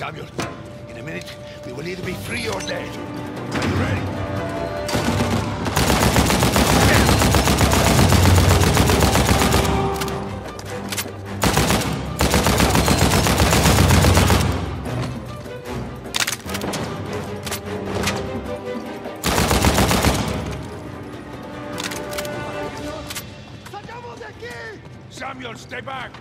Samuel, in a minute, we will either be free or dead. Are you ready? Samuel, stay back!